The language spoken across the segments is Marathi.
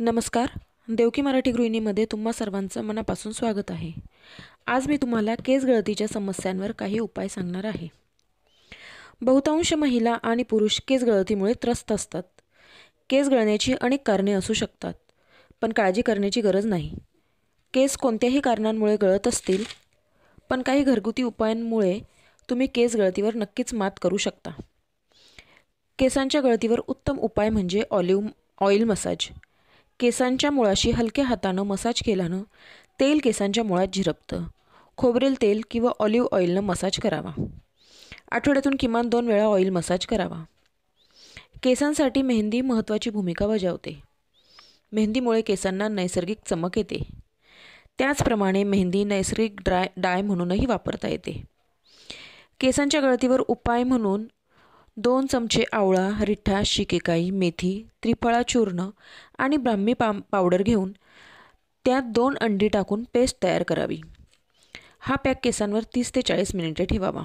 नमस्कार. देवकी मराठी गृहिणीमध्ये तुम्हा सर्वांचं मनापासून स्वागत आहे. आज मी तुम्हाला केस गळतीच्या समस्यांवर काही उपाय सांगणार आहे. बहुतांश महिला आणि पुरुष केस गळतीमुळे त्रस्त असतात. केस गळण्याची अनेक कारणे असू शकतात पण काळजी करण्याची गरज नाही. केस कोणत्याही कारणांमुळे गळत असतील पण काही घरगुती उपायांमुळे तुम्ही केस गळतीवर नक्कीच मात करू शकता. केसांच्या गळतीवर उत्तम उपाय म्हणजे ऑलिव्ह ऑइल मसाज. केसांच्या मुळाशी हलक्या हातानं मसाज केल्यानं तेल केसांच्या मुळात झिरपतं. खोबरेल तेल किंवा ऑलिव्ह ऑइलनं मसाज करावा. आठवड्यातून किमान दोन वेळा ऑइल मसाज करावा. केसांसाठी मेहंदी महत्त्वाची भूमिका बजावते. मेहंदीमुळे केसांना नैसर्गिक चमक येते. त्याचप्रमाणे मेहंदी नैसर्गिक ड्राय डाय म्हणूनही वापरता येते. केसांच्या गळतीवर उपाय म्हणून दोन चमचे आवळा रिठा शिकेकाई मेथी त्रिफळा चूर्ण आणि ब्राह्मी पा पावडर घेऊन त्यात दोन अंडी टाकून पेस्ट तयार करावी. हा पॅक केसांवर तीस ते चाळीस मिनिटे ठेवावा.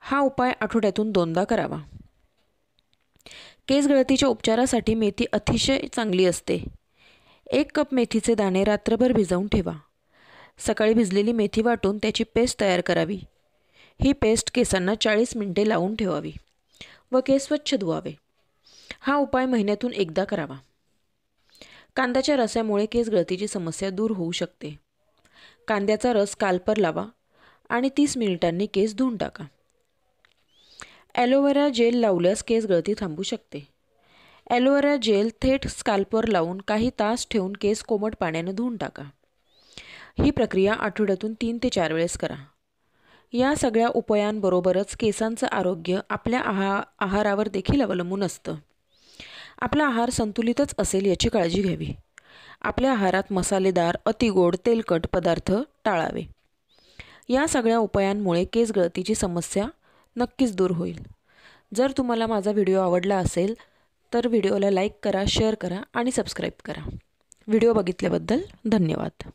हा उपाय आठवड्यातून दोनदा करावा. केस गळतीच्या उपचारासाठी मेथी अतिशय चांगली असते. एक कप मेथीचे दाणे रात्रभर भिजवून ठेवा. सकाळी भिजलेली मेथी वाटून त्याची पेस्ट तयार करावी. ही पेस्ट केसांना चाळीस मिनिटे लावून ठेवावी. व केस स्वच्छ धुवावे. हा उपाय महिन्यातून एकदा करावा. कांद्याच्या रसामुळे केस गळतीची समस्या दूर होऊ शकते. कांद्याचा रस कालपर लावा आणि तीस मिनिटांनी केस धुवून टाका. ॲलोवेरा जेल लावल्यास केस गळती थांबू शकते. ॲलोवेरा जेल थेट स्काल्पवर लावून काही तास ठेवून केस कोमट पाण्याने धुवून टाका. ही प्रक्रिया आठवड्यातून तीन ते चार वेळेस करा. या सगळ्या उपायांबरोबरच केसांचं आरोग्य आपल्या आहा आहारावर देखील अवलंबून असतं. आपला आहार संतुलितच असेल याची काळजी घ्यावी. आपल्या आहारात मसालेदार अतिगोड तेलकट पदार्थ टाळावे. या सगळ्या उपायांमुळे केस गळतीची समस्या नक्कीच दूर होईल. जर तुम्हाला माझा व्हिडिओ आवडला असेल तर व्हिडिओला लाईक करा शेअर करा आणि सबस्क्राईब करा. व्हिडिओ बघितल्याबद्दल धन्यवाद.